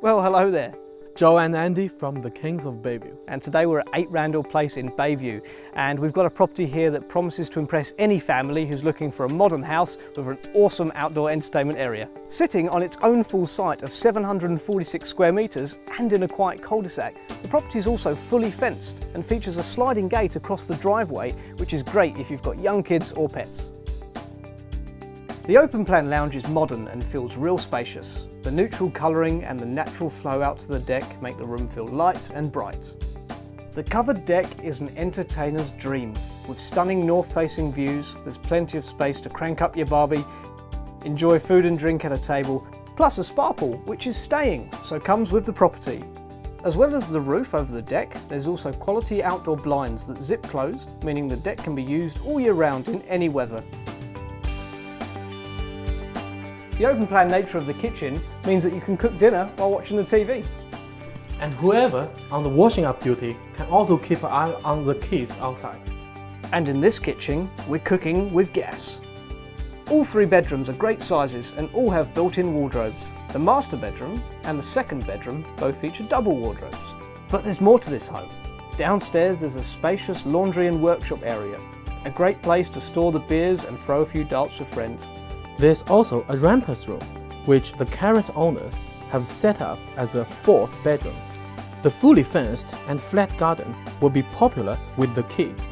Well, hello there. Joe and Andy from the Kings of Bayview. And today we're at 8 Randal Place in Bayview. And we've got a property here that promises to impress any family who's looking for a modern house with an awesome outdoor entertainment area. Sitting on its own full site of 746 square metres and in a quiet cul-de-sac, the property is also fully fenced and features a sliding gate across the driveway, which is great if you've got young kids or pets. The open plan lounge is modern and feels real spacious. The neutral colouring and the natural flow out to the deck make the room feel light and bright. The covered deck is an entertainer's dream. With stunning north-facing views, there's plenty of space to crank up your barbie, enjoy food and drink at a table, plus a spa pool, which is staying, so comes with the property. As well as the roof over the deck, there's also quality outdoor blinds that zip closed, meaning the deck can be used all year round in any weather. The open plan nature of the kitchen means that you can cook dinner while watching the TV. And whoever on the washing up duty can also keep an eye on the kids outside. And in this kitchen, we're cooking with gas. All three bedrooms are great sizes and all have built-in wardrobes. The master bedroom and the second bedroom both feature double wardrobes. But there's more to this home. Downstairs there's a spacious laundry and workshop area, a great place to store the beers and throw a few darts with friends. There's also a rumpus room, which the current owners have set up as a fourth bedroom. The fully fenced and flat garden will be popular with the kids.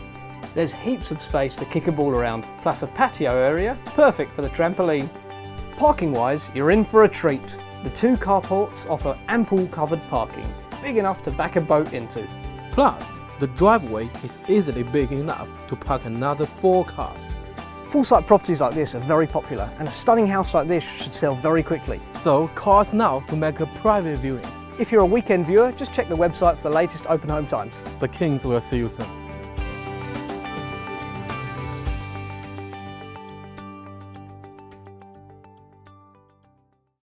There's heaps of space to kick a ball around, plus a patio area, perfect for the trampoline. Parking wise, you're in for a treat. The two carports offer ample covered parking, big enough to back a boat into. Plus, the driveway is easily big enough to park another four cars. Full site properties like this are very popular and a stunning house like this should sell very quickly. So call us now to make a private viewing. If you're a weekend viewer, just check the website for the latest open home times. The Kings will see you soon.